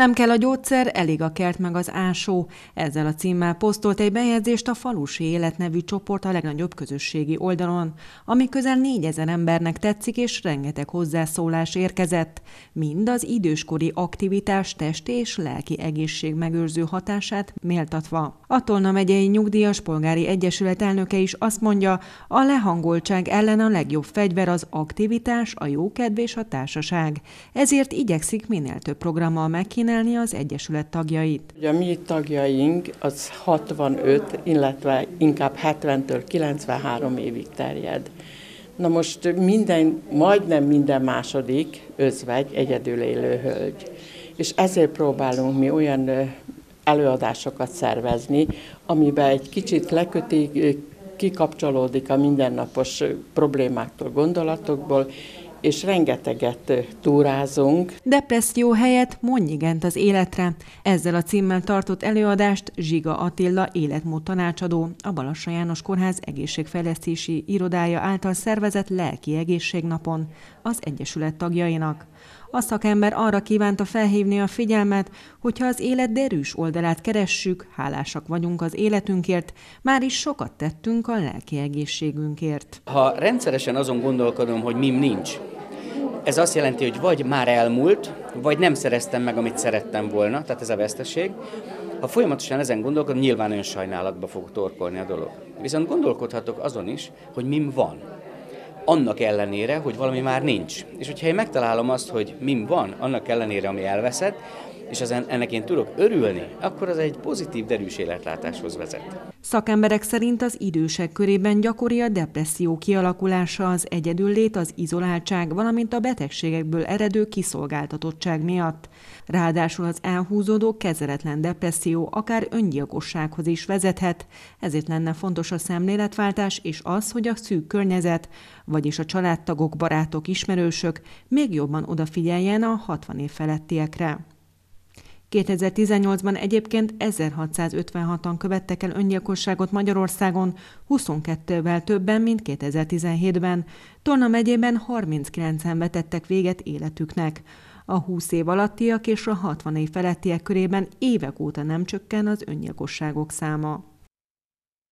Nem kell a gyógyszer, elég a kert meg az ásó. Ezzel a címmel posztolt egy bejegyzést a Falusi Élet nevű csoport a legnagyobb közösségi oldalon, ami közel négyezer embernek tetszik, és rengeteg hozzászólás érkezett. Mind az időskori aktivitás testi és lelki egészség megőrző hatását méltatva. A Tolna megyei nyugdíjas polgári egyesület elnöke is azt mondja, a lehangoltság ellen a legjobb fegyver az aktivitás, a jókedv és a társaság. Ezért igyekszik minél több programmal megkínálni, kiemelni az Egyesület tagjait. A mi tagjaink az 65, illetve inkább 70-től 93 évig terjed. Na most minden, majdnem minden második özvegy egyedül élő hölgy. És ezért próbálunk mi olyan előadásokat szervezni, amiben egy kicsit lekötik, kikapcsolódik a mindennapos problémáktól, gondolatokból, és rengeteget túrázunk. Depresszió helyett mondj igent az életre. Ezzel a címmel tartott előadást Zsiga Attila életmód tanácsadó, a Balassa János Kórház egészségfejlesztési irodája által szervezett lelki egészségnapon az Egyesület tagjainak. A szakember arra kívánta felhívni a figyelmet, hogyha az élet derűs oldalát keressük, hálásak vagyunk az életünkért, már is sokat tettünk a lelki egészségünkért. Ha rendszeresen azon gondolkodom, hogy mim nincs, ez azt jelenti, hogy vagy már elmúlt, vagy nem szereztem meg, amit szerettem volna, tehát ez a veszteség. Ha folyamatosan ezen gondolkodom, nyilván nagyon sajnálatba fog torkolni a dolog. Viszont gondolkodhatok azon is, hogy mim van annak ellenére, hogy valami már nincs. És hogyha én megtalálom azt, hogy mim van, annak ellenére, ami elveszett, és az ennek én tudok örülni, akkor az egy pozitív, derűs életlátáshoz vezet. Szakemberek szerint az idősek körében gyakori a depresszió kialakulása, az egyedüllét, az izoláltság, valamint a betegségekből eredő kiszolgáltatottság miatt. Ráadásul az elhúzódó, kezeletlen depresszió akár öngyilkossághoz is vezethet, ezért lenne fontos a szemléletváltás és az, hogy a szűk környezet, vagyis a családtagok, barátok, ismerősök még jobban odafigyeljen a 60 év felettiekre. 2018-ban egyébként 1656-an követtek el öngyilkosságot Magyarországon, 22-vel többen, mint 2017-ben. Tolna megyében 39-en vetettek véget életüknek. A 20 év alattiak és a 60 év felettiek körében évek óta nem csökken az öngyilkosságok száma.